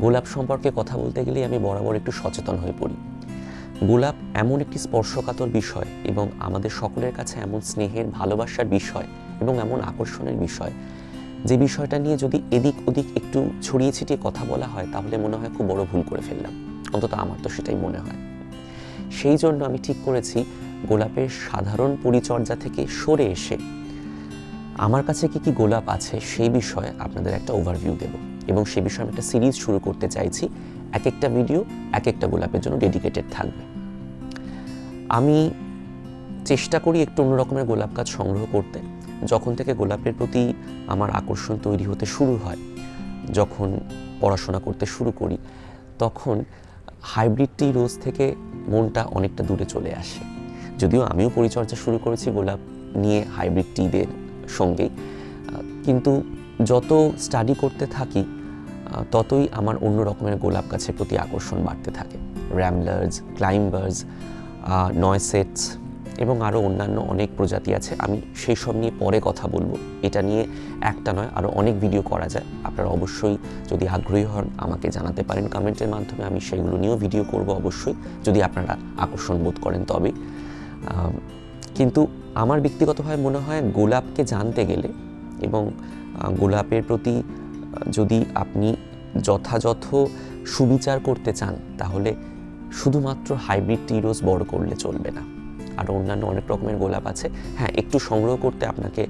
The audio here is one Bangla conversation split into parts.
গোলাপ সম্পর্কে কথা বলতে গেলে আমি বরাবর একটু সচেতন হয়ে পড়ি। গোলাপ এমন একটি স্পর্শকাতর বিষয় এবং আমাদের সকলের কাছে এমন স্নেহের ভালোবাসার বিষয় এবং এমন আকর্ষণের বিষয়। যে বিষয়টা নিয়ে যদি এদিক ওদিক একটু ছড়িয়ে ছিটিয়ে কথা বলা হয়, তাহলে মনে হয় খুব বড় ভুল করে ফেললাম। অন্তত আমার তো সেটাই মনে হয়। সেই জন্য আমি ঠিক করেছি, গোলাপের সাধারণ পরিচর্যা থেকে সরে এসে আমার কাছে কি কি গোলাপ আছে সেই বিষয়ে আপনাদের একটা ওভারভিউ দেব। এবং সে বিষয়ে আমি একটা সিরিজ শুরু করতে চাইছি। এক একটা ভিডিও এক একটা গোলাপের জন্য ডেডিকেটেড থাকবে। আমি চেষ্টা করি একটু অন্য রকমের গোলাপ গাছ সংগ্রহ করতে। যখন থেকে গোলাপের প্রতি আমার আকর্ষণ তৈরি হতে শুরু হয়, যখন পড়াশোনা করতে শুরু করি, তখন হাইব্রিড টি রোজ থেকে মনটা অনেকটা দূরে চলে আসে। যদিও আমিও পরিচর্যা শুরু করেছি গোলাপ নিয়ে হাইব্রিড টিদের সঙ্গেই কিন্তু যত স্টাডি করতে থাকি ততই আমার অন্য রকমের গোলাপ গাছের প্রতি আকর্ষণ বাড়তে থাকে। র্যামলার্স ক্লাইম্বার্স নয়সেটস এবং আরও অন্যান্য অনেক প্রজাতি আছে। আমি সেই সব নিয়ে পরে কথা বলব। এটা নিয়ে একটা নয় আরও অনেক ভিডিও করা যায়। আপনারা অবশ্যই যদি আগ্রহী হন, আমাকে জানাতে পারেন কমেন্টের মাধ্যমে। আমি সেগুলো নিয়েও ভিডিও করব অবশ্যই, যদি আপনারা আকর্ষণ বোধ করেন তবে কিন্তু আমার ব্যক্তিগতভাবে মনে হয় গোলাপকে জানতে গেলে এবং গোলাপের প্রতি যদি আপনি যথাযথ সুবিচার করতে চান, তাহলে শুধুমাত্র হাইব্রিড টিরোজ বড় করলে চলবে না। আরও অন্যান্য অনেক রকমের গোলাপ আছে। হ্যাঁ একটু সংগ্রহ করতে আপনাকে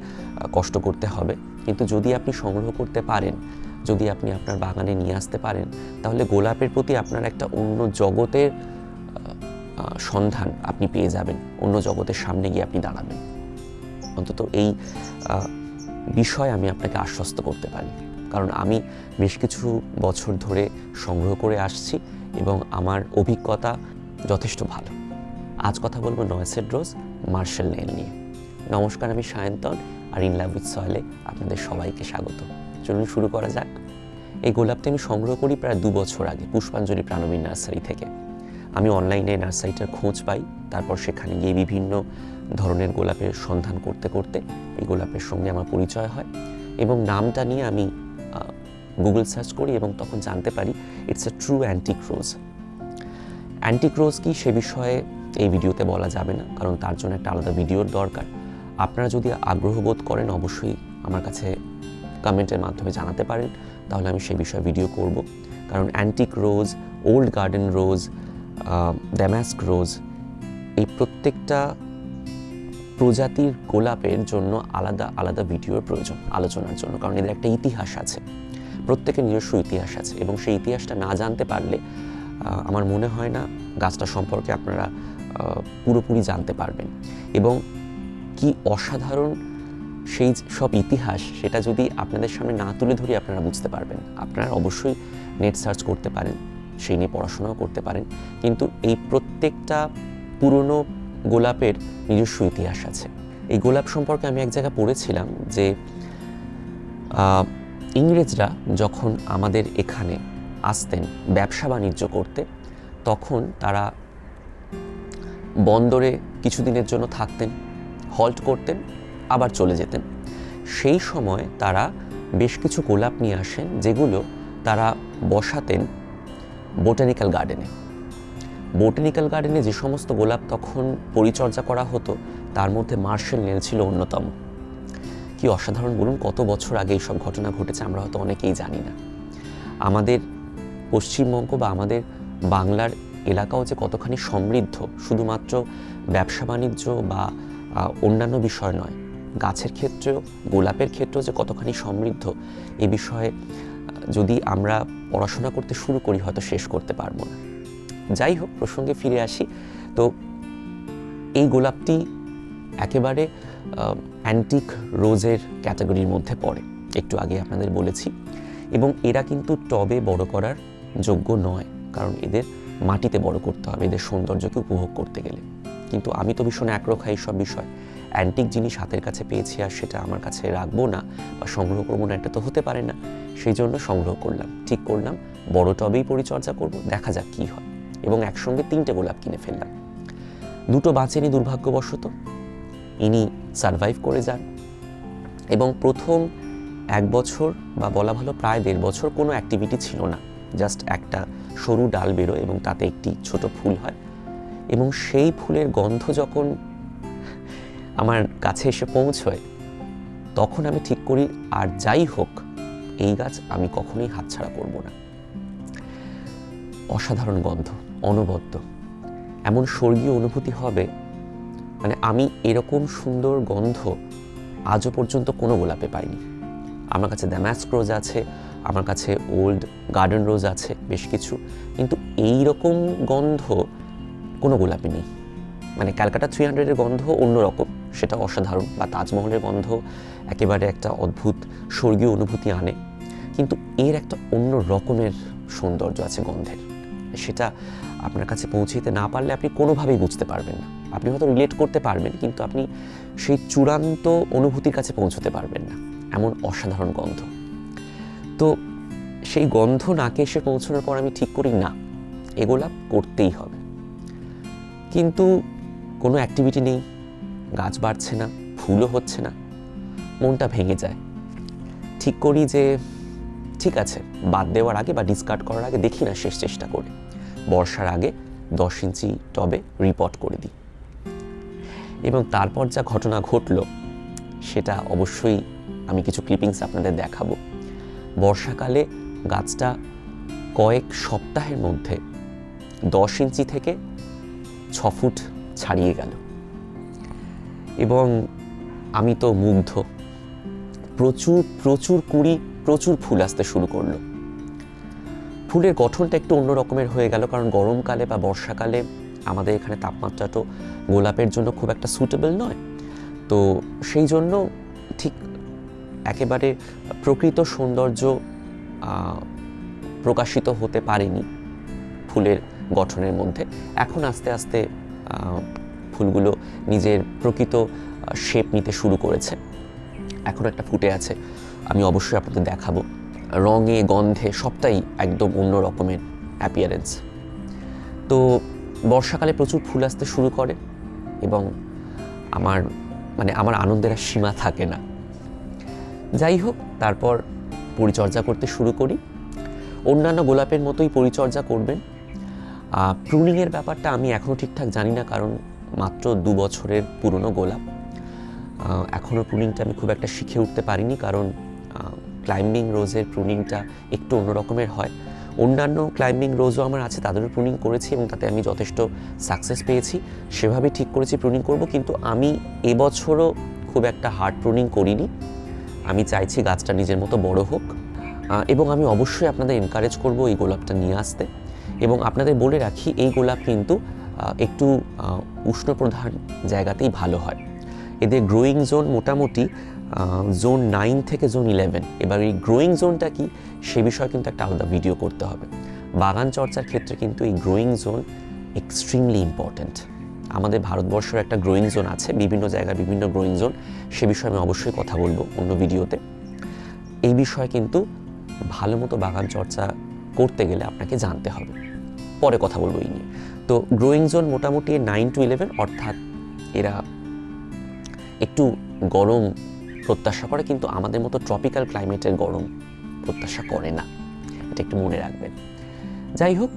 কষ্ট করতে হবে। কিন্তু যদি আপনি সংগ্রহ করতে পারেন, যদি আপনি আপনার বাগানে নিয়ে আসতে পারেন, তাহলে গোলাপের প্রতি আপনার একটা অন্য জগতের সন্ধান আপনি পেয়ে যাবেন। অন্য জগতের সামনে গিয়ে আপনি দাঁড়াবেন। অন্তত এই বিষয় আমি আপনাকে আশ্বস্ত করতে পারি। কারণ আমি বেশ কিছু বছর ধরে সংগ্রহ করে আসছি এবং আমার অভিজ্ঞতা যথেষ্ট ভালো। আজ কথা বলব নয়সেড রোজ মার্শাল নেল নিয়ে। নমস্কার, আমি সায়ন্তন আর ইন লাভ উইথ সয়েলে আপনাদের সবাইকে স্বাগত। চলুন শুরু করা যাক। এই গোলাপটি আমি সংগ্রহ করি প্রায় দু বছর আগে পুষ্পাঞ্জলি প্রাণবীর নার্সারি থেকে। আমি অনলাইনে নার্সারিটার খোঁজ পাই, তারপর সেখানে গিয়ে বিভিন্ন ধরনের গোলাপের সন্ধান করতে করতে এই গোলাপের সঙ্গে আমার পরিচয় হয় এবং নামটা নিয়ে আমি গুগল সার্চ করি এবং তখন জানতে পারি it's a true antique rose antique rose কি সে বিষয়ে এই ভিডিওতে বলা যাবে না, কারণ তার জন্য একটা আলাদা ভিডিওর দরকার। আপনারা যদি আগ্রহ বোধ করেন, অবশ্যই আমার কাছে কমেন্টের মাধ্যমে জানাতে পারেন, তাহলে আমি সে বিষয়ে ভিডিও করব। কারণ antique rose old garden rose damask rose এই প্রত্যেকটা প্রজাতির গোলাপের জন্য আলাদা আলাদা ভিডিওর প্রয়োজন, আলোচনার জন্য, কারণ এদের একটা ইতিহাস আছে। প্রত্যেকের নিজস্ব ইতিহাস আছে এবং সেই ইতিহাসটা না জানতে পারলে আমার মনে হয় না গাছটা সম্পর্কে আপনারা পুরোপুরি জানতে পারবেন। এবং কি অসাধারণ সেই সব ইতিহাস, সেটা যদি আপনাদের সামনে না তুলে ধরি, আপনারা বুঝতে পারবেন। আপনারা অবশ্যই নেট সার্চ করতে পারেন। সেই নিয়ে পড়াশোনাও করতে পারেন। কিন্তু এই প্রত্যেকটা পুরনো গোলাপের নিজস্ব ইতিহাস আছে। এই গোলাপ সম্পর্কে আমি এক জায়গায় পড়েছিলাম যে ইংরেজরা যখন আমাদের এখানে আসতেন ব্যবসা বাণিজ্য করতে, তখন তারা বন্দরে কিছুদিনের জন্য থাকতেন হল্ট করতেন, আবার চলে যেতেন। সেই সময় তারা বেশ কিছু গোলাপ নিয়ে আসেন, যেগুলো তারা বসাতেন বোটানিক্যাল গার্ডেনে। বোটানিক্যাল গার্ডেনে যে সমস্ত গোলাপ তখন পরিচর্যা করা হতো, তার মধ্যে মার্শাল নেল ছিল অন্যতম। কি অসাধারণ বলুন, কত বছর আগে এইসব ঘটনা ঘটেছে আমরা হয়তো অনেকেই জানি না। আমাদের পশ্চিমবঙ্গ বা আমাদের বাংলার এলাকাও যে কতখানি সমৃদ্ধ, শুধুমাত্র ব্যবসা বাণিজ্য বা অন্যান্য বিষয় নয়, গাছের ক্ষেত্রেও, গোলাপের ক্ষেত্রেও যে কতখানি সমৃদ্ধ, এ বিষয়ে যদি আমরা পড়াশোনা করতে শুরু করি, হয়তো শেষ করতে পারব না। যাই হোক, প্রসঙ্গে ফিরে আসি। তো এই গোলাপটি একেবারে অ্যান্টিক রোজের ক্যাটাগরির মধ্যে পড়ে। একটু আগে আপনাদের বলেছি। এবং এরা কিন্তু টবে বড় করার যোগ্য নয়। কারণ এদের মাটিতে বড় করতে হবে, এদের সৌন্দর্যকে উপভোগ করতে গেলে। কিন্তু আমি তো ভীষণ একরোখা এইসব বিষয়। অ্যান্টিক জিনিস হাতের কাছে পেয়েছি আর সেটা আমার কাছে রাখব না বা সংগ্রহ করব না, এটা তো হতে পারে না। সেই জন্য সংগ্রহ করলাম, ঠিক করলাম, বড় টবেই পরিচর্যা করব, দেখা যাক কী হয়। এবং একসঙ্গে তিনটে গোলাপ কিনে ফেললাম। দুটো বাঁচেনি দুর্ভাগ্যবশত, ইনি সারভাইভ করে যান। এবং প্রথম এক বছর, বা বলা ভালো প্রায় দেড় বছর কোনো অ্যাক্টিভিটি ছিল না। জাস্ট একটা সরু ডাল বেরোয় এবং তাতে একটি ছোট ফুল হয়। এবং সেই ফুলের গন্ধ যখন আমার কাছে এসে পৌঁছয়, তখন আমি ঠিক করি, আর যাই হোক, এই গাছ আমি কখনোই হাতছাড়া করব না। অসাধারণ গন্ধ, অনবদ্য। এমন স্বর্গীয় অনুভূতি হবে মানে আমি এরকম সুন্দর গন্ধ আজও পর্যন্ত কোনো গোলাপে পাইনি। আমার কাছে দ্যামাস্ক রোজ আছে, আমার কাছে ওল্ড গার্ডেন রোজ আছে, বেশ কিছু। কিন্তু এই রকম গন্ধ কোনো গোলাপে নেই। মানে ক্যালকাটা থ্রি হান্ড্রেডের গন্ধ অন্যরকম। সেটা অসাধারণ বা তাজমহলের গন্ধ একেবারে একটা অদ্ভুত স্বর্গীয় অনুভূতি আনে। কিন্তু এর একটা অন্য রকমের সৌন্দর্য আছে গন্ধের। সেটা আপনার কাছে পৌঁছে দিতে না পারলে আপনি কোনোভাবেই বুঝতে পারবেন না। আপনি হয়তো রিলেট করতে পারবেন, কিন্তু আপনি সেই চূড়ান্ত অনুভূতির কাছে পৌঁছতে পারবেন না। এমন অসাধারণ গন্ধ। তো সেই গন্ধ নাকে এসে পৌঁছানোর পর আমি ঠিক করি না। এগুলা করতেই হবে। কিন্তু কোনো অ্যাক্টিভিটি নেই। গাছ বাড়ছে না, ফুলও হচ্ছে না, মনটা ভেঙে যায়। ঠিক করি যে, ঠিক আছে, বাদ দেওয়ার আগে বা ডিসকার্ড করার আগে দেখি না শেষ চেষ্টা করে। বর্ষার আগে দশ ইঞ্চি টবে রিপোর্ট করে দিই। এবং তারপর যা ঘটনা ঘটলো, সেটা অবশ্যই আমি কিছু ক্লিপিংস আপনাদের দেখাবো। বর্ষাকালে গাছটা কয়েক সপ্তাহের মধ্যে দশ ইঞ্চি থেকে ছ ফুট ছাড়িয়ে গেল। এবং আমি তো মুগ্ধ। প্রচুর প্রচুর কুড়ি, প্রচুর ফুল আসতে শুরু করল। ফুলের গঠনটা একটু অন্য রকমের হয়ে গেল, কারণ গরমকালে বা বর্ষাকালে আমাদের এখানে তাপমাত্রা তো গোলাপের জন্য খুব একটা সুটেবল নয়। তো সেই জন্য ঠিক একেবারে প্রকৃত সৌন্দর্য প্রকাশিত হতে পারেনি ফুলের গঠনের মধ্যে। এখন আস্তে আস্তে ফুলগুলো নিজের প্রকৃত শেপ নিতে শুরু করেছে। এখন একটা ফুটে আছে। আমি অবশ্যই আপনাদের দেখাবো। রঙে, গন্ধে সবটাই একদম অন্য রকমের অ্যাপিয়ারেন্স তো বর্ষাকালে প্রচুর ফুল আসতে শুরু করে এবং আমার মানে আমার আনন্দের আর সীমা থাকে না। যাই হোক, তারপর পরিচর্যা করতে শুরু করি। অন্যান্য গোলাপের মতোই পরিচর্যা করবেন। প্রুনিংয়ের ব্যাপারটা আমি এখনও ঠিকঠাক জানি না কারণ মাত্র দু বছরের পুরনো গোলাপ। এখনও প্রুনিংটা আমি খুব একটা শিখে উঠতে পারিনি কারণ ক্লাইম্বিং রোজের প্রুনিংটা একটু অন্য রকমের হয়। অন্যান্য ক্লাইম্বিং রোজও আমার আছে, তাদেরও প্রুনিং করেছি এবং তাতে আমি যথেষ্ট সাকসেস পেয়েছি। সেভাবে ঠিক করেছি প্রুনিং করব, কিন্তু আমি এবছরও খুব একটা হার্ড প্রুনিং করিনি। আমি চাইছি গাছটা নিজের মতো বড় হোক। এবং আমি অবশ্যই আপনাদের এনকারেজ করব এই গোলাপটা নিয়ে আসতে। এবং আপনাদের বলে রাখি, এই গোলাপ কিন্তু একটু উষ্ণ প্রধান জায়গাতেই ভালো হয়। এদের গ্রোয়িং জোন মোটামুটি জোন নাইন থেকে জোন ইলেভেন এবার এই গ্রোয়িং জোনটা কি, সে বিষয়ে কিন্তু একটা আলাদা ভিডিও করতে হবে। বাগান চর্চার ক্ষেত্রে কিন্তু এই গ্রোয়িং জোন এক্সট্রিমলি ইম্পর্ট্যান্ট আমাদের ভারতবর্ষের একটা গ্রোয়িং জোন আছে, বিভিন্ন জায়গায় বিভিন্ন গ্রোয়িং জোন সে বিষয়ে আমি অবশ্যই কথা বলব অন্য ভিডিওতে এই বিষয়ে কিন্তু ভালো মতো বাগান চর্চা করতে গেলে আপনাকে জানতে হবে। পরে কথা বলব এই নিয়ে। তো গ্রোয়িং জোন মোটামুটি নাইন টু ইলেভেন অর্থাৎ এরা একটু গরম প্রত্যাশা করে, কিন্তু আমাদের মতো ট্রপিক্যাল ক্লাইমেটের গরম প্রত্যাশা করে না। এটা একটু মনে রাখবেন। যাই হোক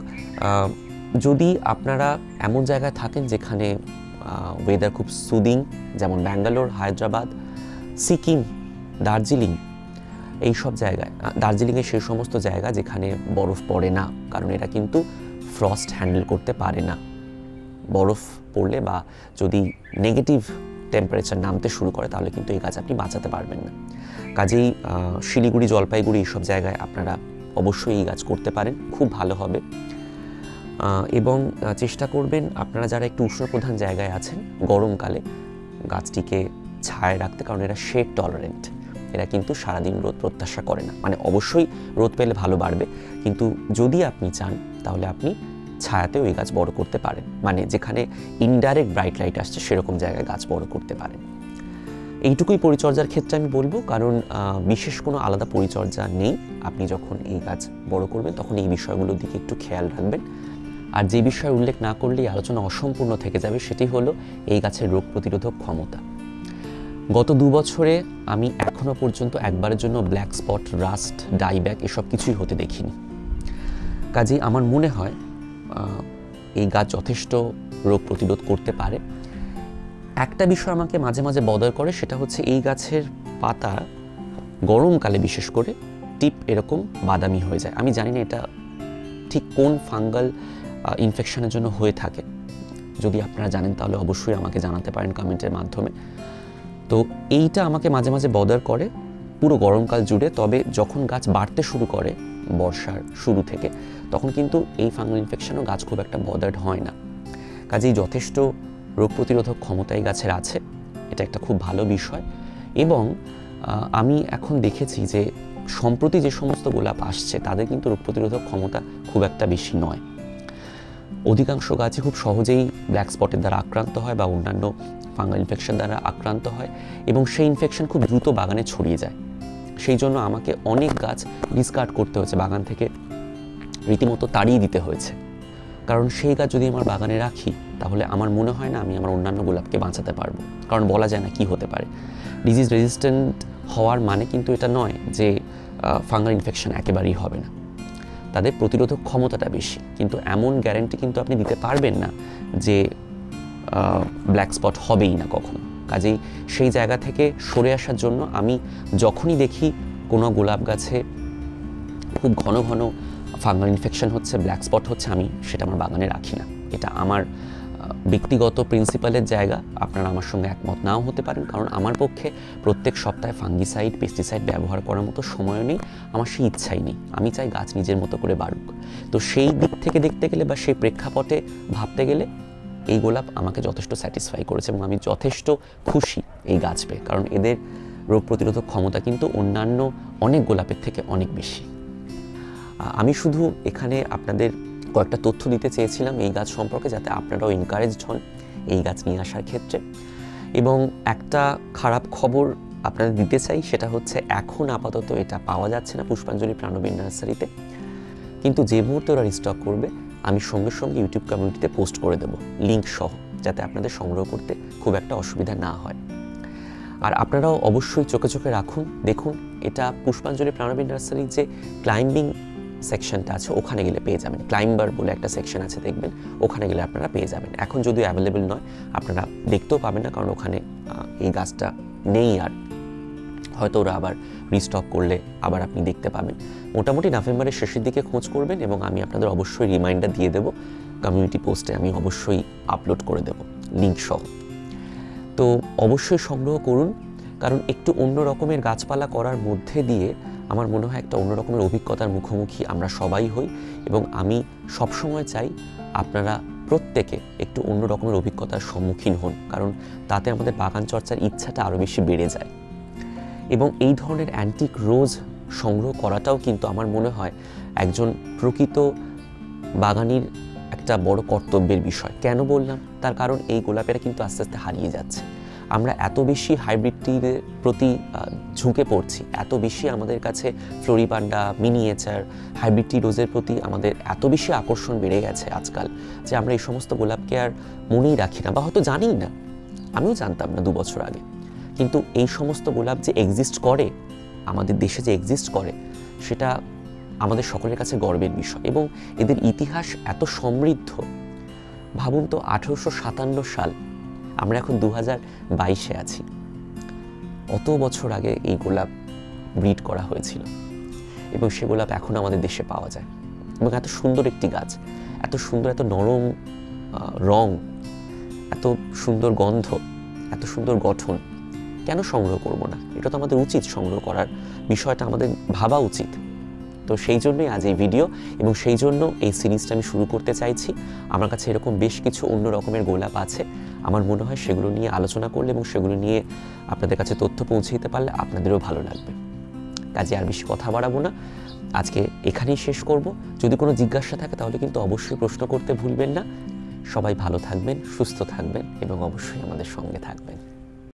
যদি আপনারা এমন জায়গায় থাকেন যেখানে ওয়েদার খুব সুদিং যেমন ব্যাঙ্গালোর, হায়দ্রাবাদ, সিকিম, দার্জিলিং এই সব জায়গায় দার্জিলিংয়ের সেই সমস্ত জায়গা যেখানে বরফ পড়ে না, কারণ এরা কিন্তু ফ্রস্ট হ্যান্ডেল করতে পারে না। বরফ পড়লে বা যদি নেগেটিভ টেম্পারেচার নামতে শুরু করে, তাহলে কিন্তু এই গাছ আপনি বাঁচাতে পারবেন না। কাজেই শিলিগুড়ি, জলপাইগুড়ি এইসব জায়গায় আপনারা অবশ্যই এই গাছ করতে পারেন, খুব ভালো হবে। এবং চেষ্টা করবেন আপনারা যারা একটু উষ্ণ প্রধান জায়গায় আছেন, গরমকালে গাছটিকে ছায় রাখতে, কারণ এরা শেড টলারেন্ট এরা কিন্তু সারাদিন রোদ প্রত্যাশা করে না। মানে অবশ্যই রোদ পেলে ভালো বাড়বে, কিন্তু যদি আপনি চান তাহলে আপনি ছায়াতে ওই গাছ বড় করতে পারেন। মানে যেখানে ইনডাইরেক্ট ব্রাইট লাইট আসছে, সেরকম জায়গায় গাছ বড় করতে পারেন। এইটুকুই পরিচর্যার ক্ষেত্রে আমি বলব, কারণ বিশেষ কোনো আলাদা পরিচর্যা নেই। আপনি যখন এই গাছ বড় করবেন, তখন এই বিষয়গুলোর দিকে একটু খেয়াল রাখবেন। আর যে বিষয় উল্লেখ না করলেই আলোচনা অসম্পূর্ণ থেকে যাবে, সেটি হলো এই গাছের রোগ প্রতিরোধক ক্ষমতা। গত দু বছরে আমি এখনও পর্যন্ত একবারের জন্য ব্ল্যাক স্পট রাস্ট ডাইব্যাক এসব কিছুই হতে দেখিনি। কাজেই আমার মনে হয় এই গাছ যথেষ্ট রোগ প্রতিরোধ করতে পারে। একটা বিষয় আমাকে মাঝে মাঝে বদর করে সেটা হচ্ছে এই গাছের পাতা গরমকালে বিশেষ করে টিপ এরকম বাদামি হয়ে যায়। আমি জানি না এটা ঠিক কোন ফাঙ্গাল ইনফেকশনের জন্য হয়ে থাকে। যদি আপনারা জানেন তাহলে অবশ্যই আমাকে জানাতে পারেন কমেন্টের মাধ্যমে। তো এইটা আমাকে মাঝে মাঝে বদার করে পুরো গরমকাল জুড়ে। তবে যখন গাছ বাড়তে শুরু করে বর্ষার শুরু থেকে, তখন কিন্তু এই ফাঙ্গাল ইনফেকশনও গাছ খুব একটা বদার্ড হয় না। কাজেই যথেষ্ট রোগ প্রতিরোধক ক্ষমতা এই গাছের আছে, এটা একটা খুব ভালো বিষয়। এবং আমি এখন দেখেছি যে সম্প্রতি যে সমস্ত গোলাপ আসছে, তাদের কিন্তু রোগ প্রতিরোধক ক্ষমতা খুব একটা বেশি নয়। অধিকাংশ গাছই খুব সহজেই ব্ল্যাক স্পটের দ্বারা আক্রান্ত হয় বা অন্যান্য ফাঙ্গাল ইনফেকশন দ্বারা আক্রান্ত হয় এবং সেই ইনফেকশন খুব দ্রুত বাগানে ছড়িয়ে যায়। সেই জন্য আমাকে অনেক গাছ ডিসকার্ড করতে হয়েছে বাগান থেকে। রীতিমতো তাড়িয়ে দিতে হয়েছে। কারণ সেই গাছ যদি আমার বাগানে রাখি, তাহলে আমার মনে হয় না আমি আমার অন্যান্য গোলাপকে বাঁচাতে পারব। কারণ বলা যায় না কি হতে পারে। ডিজিজ রেজিস্ট্যান্ট হওয়ার মানে কিন্তু এটা নয় যে ফাঙ্গাল ইনফেকশন একেবারেই হবে না। তাদের প্রতিরোধক ক্ষমতাটা বেশি। কিন্তু এমন গ্যারান্টি কিন্তু আপনি দিতে পারবেন না যে ব্ল্যাক স্পট হবেই না কখনো। কাজেই সেই জায়গা থেকে সরে আসার জন্য আমি যখনই দেখি কোনো গোলাপ গাছে খুব ঘন ঘন ফাঙ্গাল ইনফেকশন হচ্ছে ব্ল্যাক স্পট হচ্ছে, আমি সেটা আমার বাগানে রাখি না। এটা আমার ব্যক্তিগত প্রিন্সিপালের জায়গা, আপনারা আমার সঙ্গে একমত নাও হতে পারেন, কারণ আমার পক্ষে প্রত্যেক সপ্তাহে ফাঙ্গিসাইড পেস্টিসাইড ব্যবহার করার মতো সময়ও নেই, আমার সেই ইচ্ছাই নেই। আমি চাই গাছ নিজের মতো করে বাড়ুক। তো সেই দিক থেকে দেখতে গেলে বা সেই প্রেক্ষাপটে ভাবতে গেলে এই গোলাপ আমাকে যথেষ্ট স্যাটিসফাই করেছে এবং আমি যথেষ্ট খুশি এই গাছ পেয়ে। কারণ এদের রোগ প্রতিরোধক ক্ষমতা কিন্তু অন্যান্য অনেক গোলাপের থেকে অনেক বেশি। আমি শুধু এখানে আপনাদের কয়েকটা তথ্য দিতে চেয়েছিলাম এই গাছ সম্পর্কে যাতে আপনারাও এনকারেজড হন এই গাছ নিয়ে আসার ক্ষেত্রে। এবং একটা খারাপ খবর আপনাদের দিতে চাই, সেটা হচ্ছে এখন আপাতত এটা পাওয়া যাচ্ছে না পুষ্পাঞ্জলি প্রাণবীর নার্সারিতে। কিন্তু যে মুহূর্তে ওরা রিস্টক করবে আমি সঙ্গে সঙ্গে ইউটিউব কমিউনিটিতে পোস্ট করে দেবো লিঙ্ক সহ, যাতে আপনাদের সংগ্রহ করতে খুব একটা অসুবিধা না হয়। আর আপনারাও অবশ্যই চোখে চোখে রাখুন, দেখুন, এটা পুষ্পাঞ্জলি প্রাণবীর নার্সারির যে ক্লাইম্বিং সেকশনটা আছে, ওখানে গেলে পেয়ে যাবেন। ক্লাইম্বার বলে একটা সেকশন আছে, দেখবেন, ওখানে গেলে আপনারা পেয়ে যাবেন। এখন যদি অ্যাভেলেবেল নয়, আপনারা দেখতেও পাবেন না, কারণ ওখানে এই গাছটা নেই আর হয়তো ওরা আবার রিস্টক করলে আবার আপনি দেখতে পাবেন। মোটামুটি নভেম্বরের শেষের দিকে খোঁজ করবেন এবং আমি আপনাদের অবশ্যই রিমাইন্ডার দিয়ে দেবো। কমিউনিটি পোস্টে আমি অবশ্যই আপলোড করে দেবো। লিঙ্ক সহ। তো অবশ্যই সংগ্রহ করুন। কারণ একটু অন্য রকমের গাছপালা করার মধ্যে দিয়ে আমার মনে হয় একটা অন্য রকমের অভিজ্ঞতার মুখোমুখি আমরা সবাই হই এবং আমি সবসময় চাই আপনারা প্রত্যেকে একটু অন্য রকমের অভিজ্ঞতার সম্মুখীন হন। কারণ তাতে আমাদের বাগান চর্চার ইচ্ছাটা আরও বেশি বেড়ে যায়। এবং এই ধরনের অ্যান্টিক রোজ সংগ্রহ করাটাও কিন্তু আমার মনে হয় একজন প্রকৃত বাগানির একটা বড় কর্তব্যের বিষয়। কেন বললাম? তার কারণ এই গোলাপেরা কিন্তু আস্তে আস্তে হারিয়ে যাচ্ছে। আমরা এত বেশি হাইব্রিডটির প্রতি ঝুঁকে পড়ছি, এত বেশি আমাদের কাছে ফ্লোরিপান্ডা মিনিয়েচার হাইব্রিডটি রোজের প্রতি আমাদের এত বেশি আকর্ষণ বেড়ে গেছে আজকাল যে আমরা এই সমস্ত গোলাপকে আর মনেই রাখি না বা হয়তো জানিই না। আমিও জানতাম না দু বছর আগে। কিন্তু এই সমস্ত গোলাপ যে এক্সিস্ট করে, আমাদের দেশে যে এক্সিস্ট করে, সেটা আমাদের সকলের কাছে গর্বের বিষয় এবং এদের ইতিহাস এত সমৃদ্ধ। ভাবুন তো আঠেরোশো সাতান্ন সাল, আমরা এখন দু হাজার বাইশে আছি। অত বছর আগে এই গোলাপ ব্রিড করা হয়েছিল? এবং সে গোলাপ এখন আমাদের দেশে পাওয়া যায়। এবং এত সুন্দর একটি গাছ, এত সুন্দর, এত নরম রং, এত সুন্দর গন্ধ, এত সুন্দর গঠন কেন সংগ্রহ করব না? এটা তো আমাদের উচিত সংগ্রহ করার। বিষয়টা আমাদের ভাবা উচিত। তো সেই জন্যই আজ এই ভিডিও এবং সেই জন্য এই সিরিজটা আমি শুরু করতে চাইছি। আমার কাছে এরকম বেশ কিছু অন্য রকমের গোলাপ আছে। আমার মনে হয় সেগুলো নিয়ে আলোচনা করলে এবং সেগুলো নিয়ে আপনাদের কাছে তথ্য পৌঁছে দিতে পারলে আপনাদেরও ভালো লাগবে। কাজে আর বেশি কথা বাড়াবো না। আজকে এখানেই শেষ করব। যদি কোনো জিজ্ঞাসা থাকে তাহলে কিন্তু অবশ্যই প্রশ্ন করতে ভুলবেন না। সবাই ভালো থাকবেন, সুস্থ থাকবেন এবং অবশ্যই আমাদের সঙ্গে থাকবেন।